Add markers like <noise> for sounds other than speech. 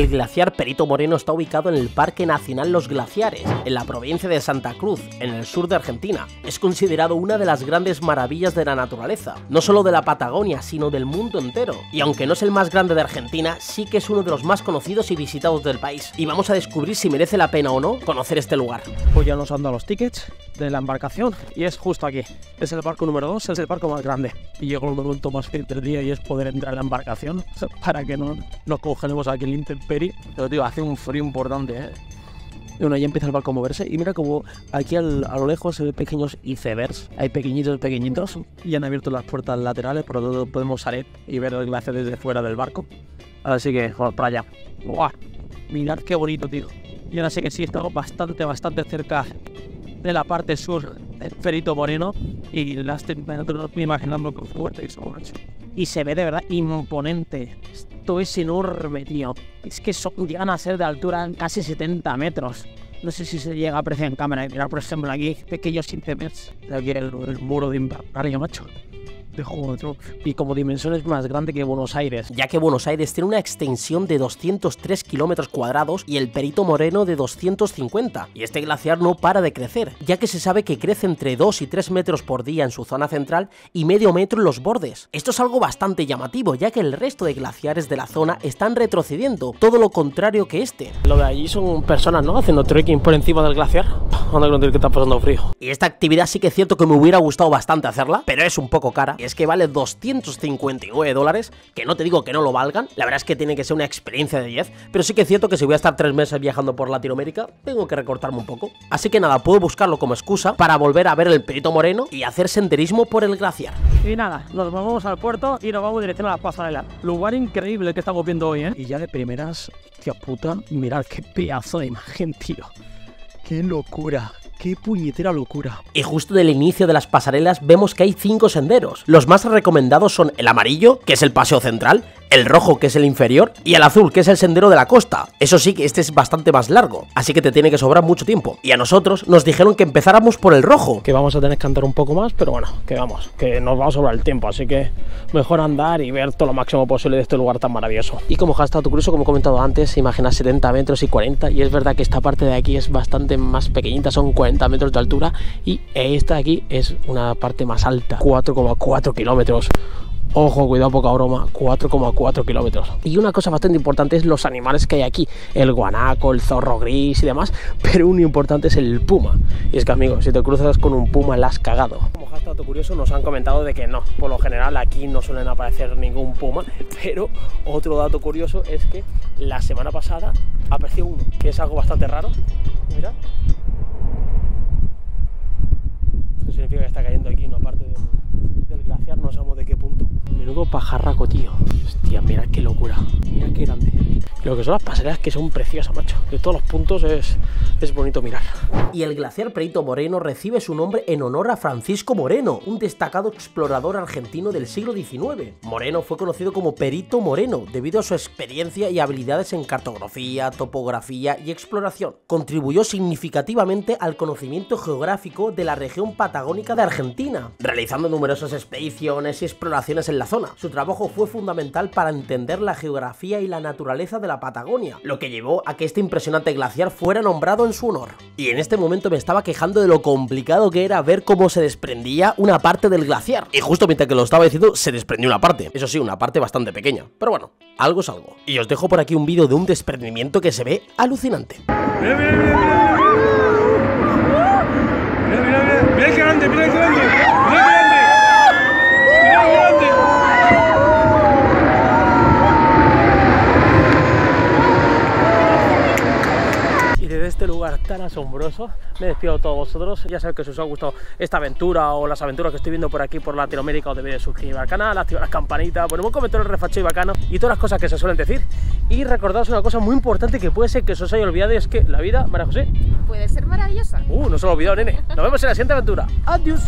El glaciar Perito Moreno está ubicado en el Parque Nacional Los Glaciares, en la provincia de Santa Cruz, en el sur de Argentina. Es considerado una de las grandes maravillas de la naturaleza, no solo de la Patagonia, sino del mundo entero. Y aunque no es el más grande de Argentina, sí que es uno de los más conocidos y visitados del país. Y vamos a descubrir si merece la pena o no conocer este lugar. Pues ya nos han dado los tickets de la embarcación y es justo aquí. Es el barco número 2, es el barco más grande. Y llegó el momento más feliz del día y es poder entrar en la embarcación para que no nos congelemos aquí en la intemperie. Pero tío, hace un frío importante, ¿eh? Y bueno, ya empieza el barco a moverse y mira como aquí a lo lejos se ven pequeños icebergs. Hay pequeñitos, pequeñitos y han abierto las puertas laterales, por lo tanto podemos salir y ver el glaciar desde fuera del barco. Así que, vamos para allá. ¡Guau! Mirad qué bonito, tío. Y ahora sé que sí, estamos bastante, bastante cerca de la parte sur del Ferito Moreno y las temperaturas me imaginando con fuerte y se ve de verdad imponente. Esto es enorme, tío. Es que son, llegan a ser de altura casi 70 metros. No sé si se llega a apreciar en cámara. Mirar, por ejemplo, aquí pequeños icebergs. Aquí el, muro de Imbarcario, macho de Juego y como dimensiones más grande que Buenos Aires. Ya que Buenos Aires tiene una extensión de 203 kilómetros cuadrados y el Perito Moreno de 250. Y este glaciar no para de crecer, ya que se sabe que crece entre 2 y 3 metros por día en su zona central y medio metro en los bordes. Esto es algo bastante llamativo, ya que el resto de glaciares de la zona están retrocediendo, todo lo contrario que este. Lo de allí son personas, ¿no? Haciendo trekking por encima del glaciar. <laughs> Anda que está pasando frío. Y esta actividad sí que es cierto que me hubiera gustado bastante hacerla, pero es un poco cara es que vale 259 dólares, que no te digo que no lo valgan, la verdad es que tiene que ser una experiencia de 10, pero sí que es cierto que si voy a estar tres meses viajando por Latinoamérica, tengo que recortarme un poco. Así que nada, puedo buscarlo como excusa para volver a ver el Perito Moreno y hacer senderismo por el glaciar. Y nada, nos vamos al puerto y nos vamos dirección a la pasarela. Lugar increíble que estamos viendo hoy, ¿eh? Y ya de primeras, tío puta, mirad qué pedazo de imagen, tío. ¡Qué locura! ¡Qué puñetera locura! Y justo del inicio de las pasarelas vemos que hay cinco senderos. Los más recomendados son el amarillo, que es el paseo central, el rojo que es el inferior y el azul que es el sendero de la costa. Eso sí que este es bastante más largo, así que te tiene que sobrar mucho tiempo. Y a nosotros nos dijeron que empezáramos por el rojo. Que vamos a tener que andar un poco más, pero bueno, que vamos, que nos va a sobrar el tiempo, así que mejor andar y ver todo lo máximo posible de este lugar tan maravilloso. Y como hashtag curioso, como he comentado antes, imagina 70 metros y 40 y es verdad que esta parte de aquí es bastante más pequeñita, son 40 metros de altura y esta de aquí es una parte más alta, 4,4 kilómetros. Ojo, cuidado, poca broma, 4,4 kilómetros. Y una cosa bastante importante es los animales que hay aquí, el guanaco, el zorro gris y demás, pero uno importante es el puma. Y es que, amigo, si te cruzas con un puma, la has cagado. Como dato curioso, nos han comentado de que no, por lo general aquí no suelen aparecer ningún puma, pero otro dato curioso es que la semana pasada apareció uno, que es algo bastante raro. Mira. Esto significa que está cayendo aquí una parte del glaciar, no sabemos de qué punto. Menudo pajarraco, tío. Hostia, mira qué locura. Mira qué grande. Lo que son las pasarelas que son preciosas, macho. De todos los puntos es, es bonito mirar. Y el glaciar Perito Moreno recibe su nombre en honor a Francisco Moreno, un destacado explorador argentino del siglo XIX. Moreno fue conocido como Perito Moreno debido a su experiencia y habilidades en cartografía, topografía y exploración. Contribuyó significativamente al conocimiento geográfico de la región patagónica de Argentina, realizando numerosas expediciones y exploraciones en la zona. Su trabajo fue fundamental para entender la geografía y la naturaleza de la Patagonia, lo que llevó a que este impresionante glaciar fuera nombrado su honor. Y en este momento me estaba quejando de lo complicado que era ver cómo se desprendía una parte del glaciar. Y justo mientras que lo estaba diciendo, se desprendió una parte. Eso sí, una parte bastante pequeña. Pero bueno, algo es algo. Y os dejo por aquí un vídeo de un desprendimiento que se ve alucinante mira. Mira, mira, mira. Mira qué grande, mira qué grande. Mira qué grande. Mira qué grande. Y desde este lugar tan asombroso me despido de todos vosotros. Ya sabéis que si os ha gustado esta aventura o las aventuras que estoy viendo por aquí por Latinoamérica os debéis suscribir al canal, activar las campanitas, poner un comentario refacho y bacano y todas las cosas que se suelen decir. Y recordaos una cosa muy importante que puede ser que se os haya olvidado y es que la vida, María José, Puede ser maravillosa. uh, no se lo olvidado, nene. Nos vemos en la siguiente aventura. Adiós.